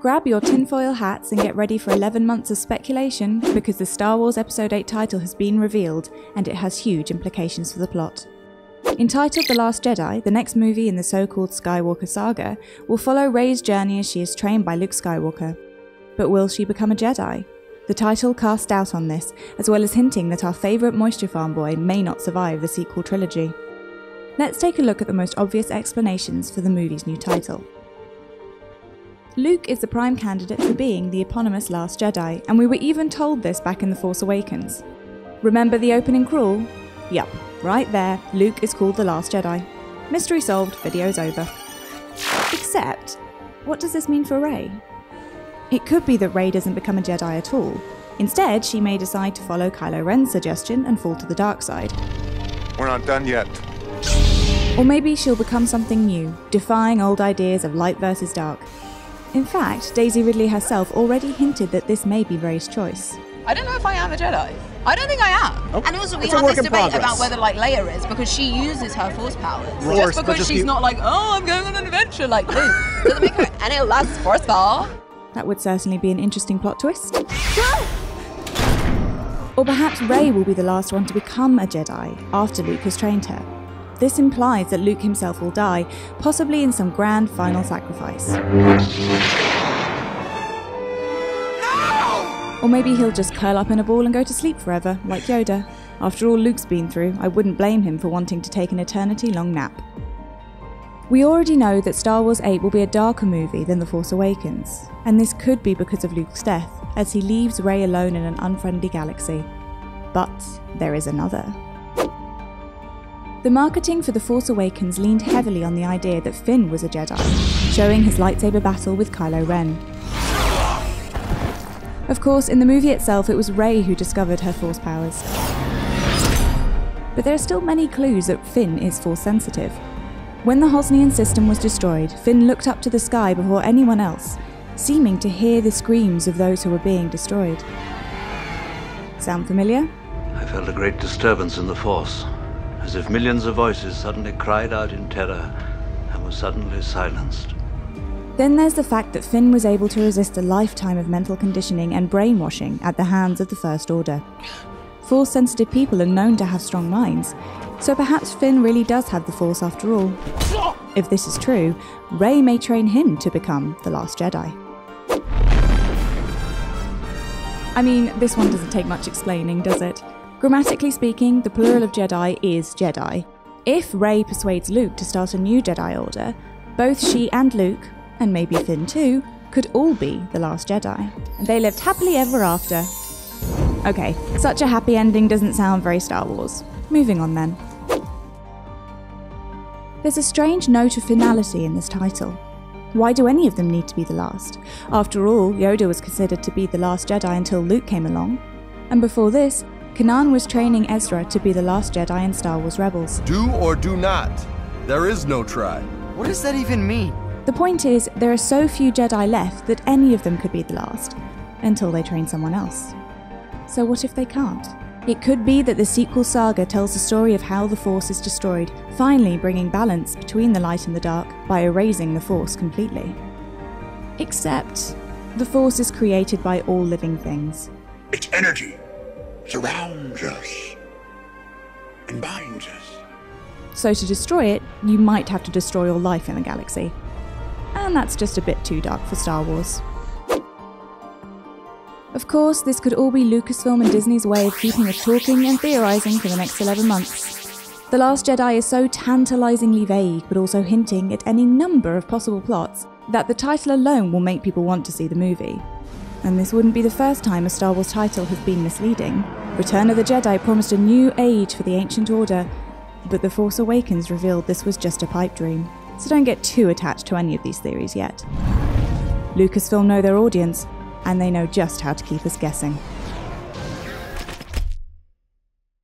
Grab your tinfoil hats and get ready for 11 months of speculation because the Star Wars Episode 8 title has been revealed and it has huge implications for the plot. Entitled The Last Jedi, the next movie in the so called Skywalker saga will follow Rey's journey as she is trained by Luke Skywalker. But will she become a Jedi? The title casts doubt on this, as well as hinting that our favourite Moisture Farm boy may not survive the sequel trilogy. Let's take a look at the most obvious explanations for the movie's new title. Luke is the prime candidate for being the eponymous Last Jedi, and we were even told this back in The Force Awakens. Remember the opening crawl? Yup, right there, Luke is called the Last Jedi. Mystery solved, video's over. Except, what does this mean for Rey? It could be that Rey doesn't become a Jedi at all. Instead, she may decide to follow Kylo Ren's suggestion and fall to the dark side. We're not done yet. Or maybe she'll become something new, defying old ideas of light versus dark. In fact, Daisy Ridley herself already hinted that this may be Rey's choice. I don't know if I am a Jedi. I don't think I am. Oh, and also, we it's a had this debate progress. about whether like Leia is because she uses her force powers. Of course, just because just she's be- not like, oh, I'm going on an adventure like Luke doesn't make her any less forceful. That would certainly be an interesting plot twist. or perhaps Rey will be the last one to become a Jedi after Luke has trained her. This implies that Luke himself will die, possibly in some grand final sacrifice. Or maybe he'll just curl up in a ball and go to sleep forever, like Yoda. After all Luke's been through, I wouldn't blame him for wanting to take an eternity long nap. We already know that Star Wars 8 will be a darker movie than The Force Awakens, and this could be because of Luke's death, as he leaves Rey alone in an unfriendly galaxy. But there is another. The marketing for The Force Awakens leaned heavily on the idea that Finn was a Jedi, showing his lightsaber battle with Kylo Ren. Of course, in the movie itself, it was Rey who discovered her Force powers. But there are still many clues that Finn is Force sensitive. When the Hosnian system was destroyed, Finn looked up to the sky before anyone else, seeming to hear the screams of those who were being destroyed. Sound familiar? I felt a great disturbance in the force, as if millions of voices suddenly cried out in terror and were suddenly silenced. Then there's the fact that Finn was able to resist a lifetime of mental conditioning and brainwashing at the hands of the First Order. Force sensitive people are known to have strong minds, so perhaps Finn really does have the Force after all. If this is true, Rey may train him to become the Last Jedi. I mean, this one doesn't take much explaining, does it? Grammatically speaking, the plural of Jedi is Jedi. If Rey persuades Luke to start a new Jedi Order, both she and Luke, and maybe Finn too, could all be the Last Jedi. And they lived happily ever after. Okay, such a happy ending doesn't sound very Star Wars. Moving on then. There's a strange note of finality in this title. Why do any of them need to be the last? After all, Yoda was considered to be the last Jedi until Luke came along. And before this, Kanan was training Ezra to be the last Jedi in Star Wars Rebels. Do or do not. There is no try. What does that even mean? The point is, there are so few Jedi left that any of them could be the last, until they train someone else. So what if they can't? It could be that the sequel saga tells the story of how the Force is destroyed, finally bringing balance between the light and the dark by erasing the Force completely. Except, the Force is created by all living things. Its energy surrounds us and binds us. So to destroy it, you might have to destroy all life in the galaxy. And that's just a bit too dark for Star Wars. Of course, this could all be Lucasfilm and Disney's way of keeping us talking and theorising for the next 11 months. The Last Jedi is so tantalisingly vague, but also hinting at any number of possible plots, that the title alone will make people want to see the movie. And this wouldn't be the first time a Star Wars title has been misleading. Return of the Jedi promised a new age for the Ancient Order, but The Force Awakens revealed this was just a pipe dream. So don't get too attached to any of these theories yet. Lucasfilm know their audience, and they know just how to keep us guessing.